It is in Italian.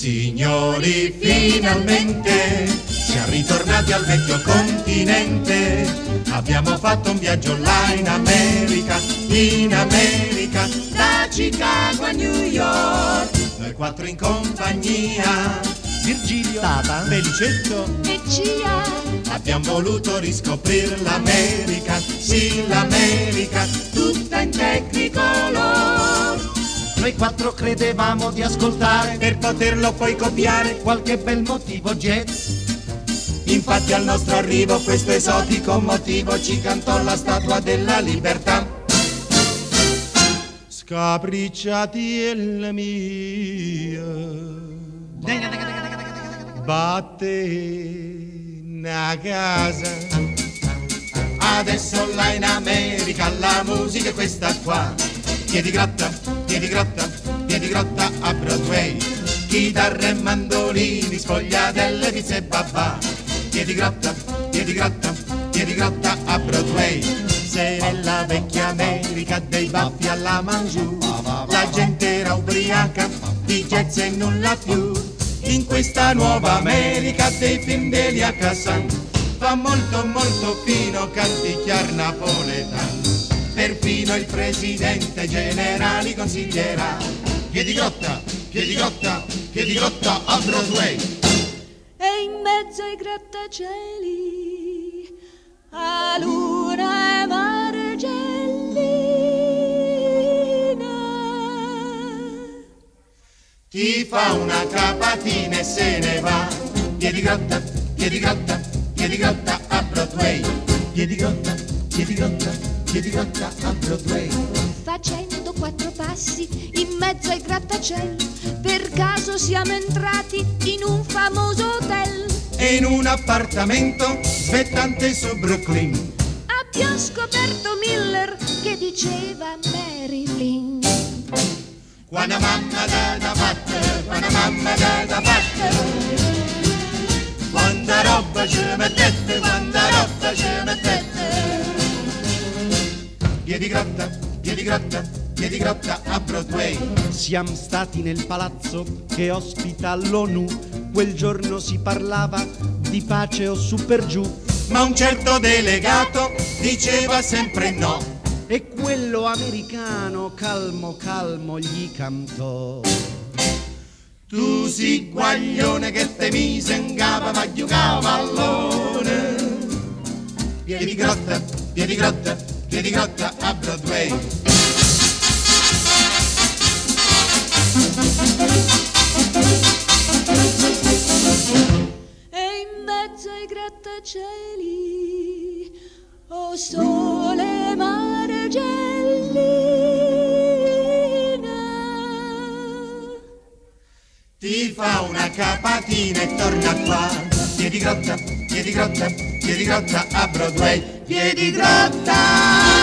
Signori, finalmente siamo ritornati al vecchio continente. Abbiamo fatto un viaggio là in America, in America, da Chicago a New York. Noi quattro in compagnia, Virgilio, Tata. Felicetto e Cia. Abbiamo voluto riscoprire l'America, sì l'America, tutta in Technicolor. Noi quattro credevamo di ascoltare Per poterlo poi copiare, qualche bel motivo jazz. infatti al nostro arrivo questo esotico motivo ci cantò la statua della libertà. Scapricciati mia, batte una casa. Adesso là in America la musica è questa qua. Piedi grotta, piedi grotta, piedi grotta a Broadway. Chitarre e mandolini, sfogliatelle, pizze e babà. Piedi grotta, piedi grotta, piedi grotta a Broadway. Se nella vecchia America dei baffi alla mangiù, la gente era ubriaca, di jazz e nulla più. In questa nuova America dei film degli Akasan fa molto molto fino canticchiar napoletano. Perfino il presidente generali consiglierà. Piedi grotta, piedi grotta, piedi grotta a Broadway. E in mezzo ai grattacieli, a luna e margellina. Ti fa una capatina e se ne va. Piedi grotta, piedi grotta, piedi grotta a Broadway. Piedi grotta, piedi grotta, piedi grotta a Broadway. Facendo quattro passi in mezzo ai grattacieli, per caso siamo entrati in un famoso hotel. E in un appartamento svettante su Brooklyn. Abbiamo scoperto Miller che diceva Marilyn. Quando mamma da da fatta, quando mamma da da fatta. Quanta roba ci mettete, Piedi grotta, piedi grotta, piedi grotta a Broadway. Siamo stati nel palazzo che ospita l'ONU. Quel giorno si parlava di pace o su per giù. Ma un certo delegato diceva sempre no. E quello americano calmo calmo gli cantò. Tu si guaglione che te mise in capa ma giocava pallone. Piedi grotta, piedi grotta, piedi grotta a Broadway. E in mezzo ai grattacieli, o sole margellina. Ti fa una capatina e torna qua. Piedi grotta, piedi grotta, piedi grotta a Broadway. Piedi grotta!